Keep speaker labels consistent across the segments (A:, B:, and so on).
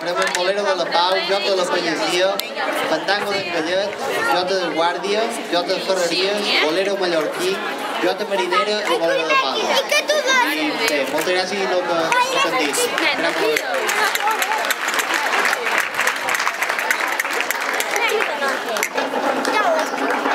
A: Preu en Bolero de la Pau, Jota de la Pallasia, Fandango de Callet, Jota de Guàrdia, Jota de Ferreries, Bolero mallorquí, Jota marinera i Bolero de Pau.
B: I
A: bé, moltes gràcies i
C: no que, no dit. Gràcies. Thank.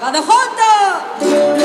C: la 好的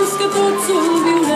C: ciężkie to, co lubił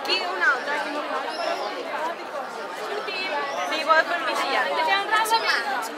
C: Aquí una otra. Sí, voy
B: con mi silla. un raso más.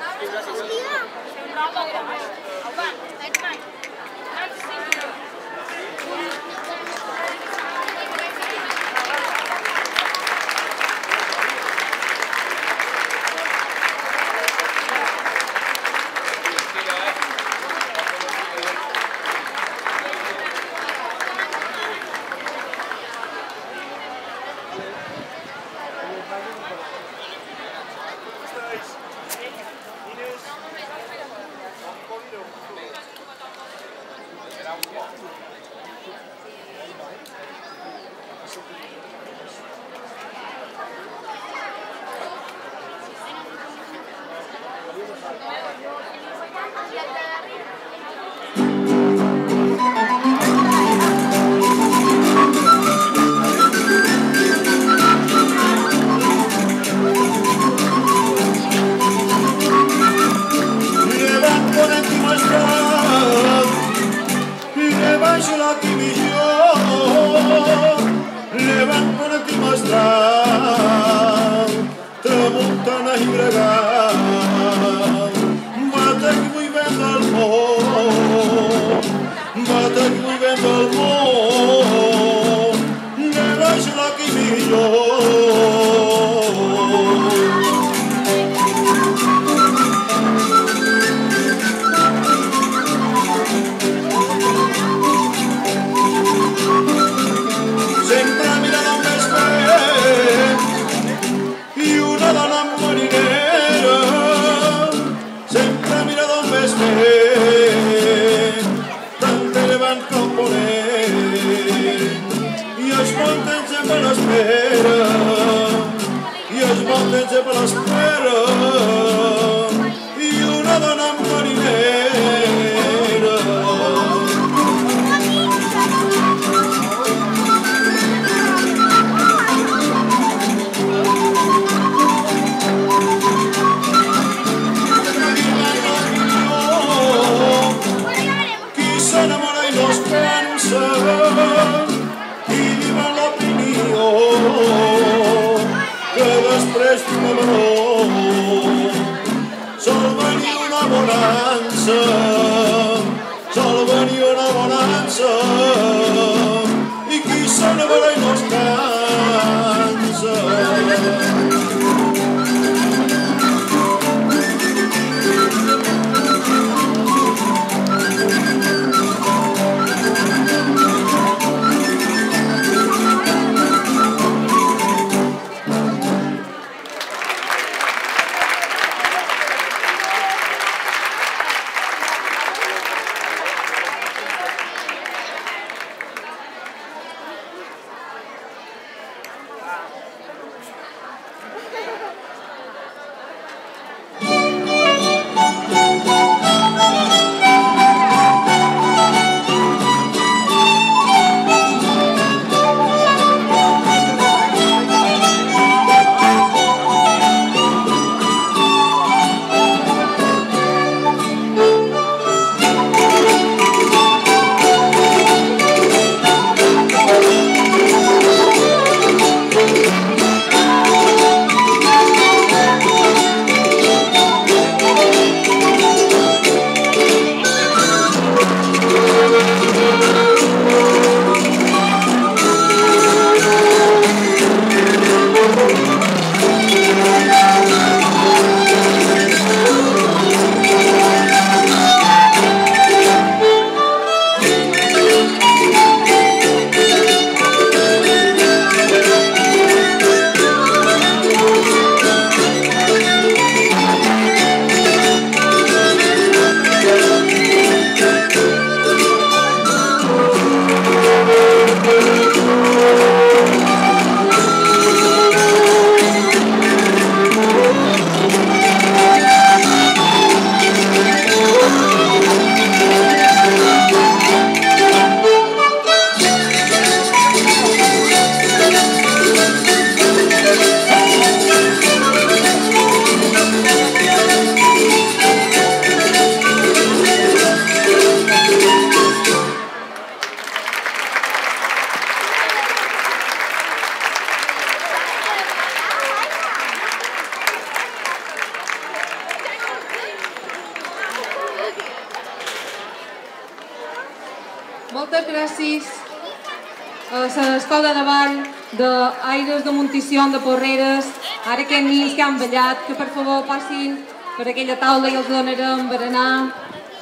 B: d'Aires de Montició de Porreres, ara que nens que han ballat, que per favor passin per aquella taula i els donarem berenar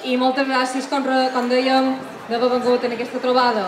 B: i moltes gràcies, com, com dèiem, d'haver vengut en aquesta trobada.